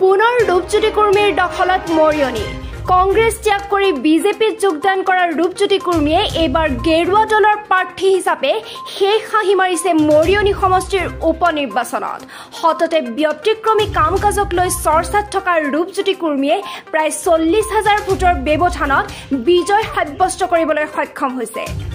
পুনৰ ৰূপজ্যোতি কুৰ্মীৰ দখলত মৰিয়নি। কংগ্ৰেছ ত্যাগ কৰি বিজেপিত যোগদান কৰা ৰূপজ্যোতি কুৰ্মীয়ে এইবাৰ গেৰুৱা দলৰ প্ৰাৰ্থী হিচাপে শেষ হাঁহি মাৰিছে মৰিয়নি সমষ্টিৰ উপ নিৰ্বাচনত সততে ব্যতিক্ৰমী কাম কাজক লৈ চৰ্চাত থকা ৰূপজ্যোতি কুৰ্মীয়ে প্ৰায় চল্লিছ হাজাৰ ভোটৰ ব্যৱধানত বিজয় সাব্যস্ত কৰিবলৈ সক্ষম হৈছে।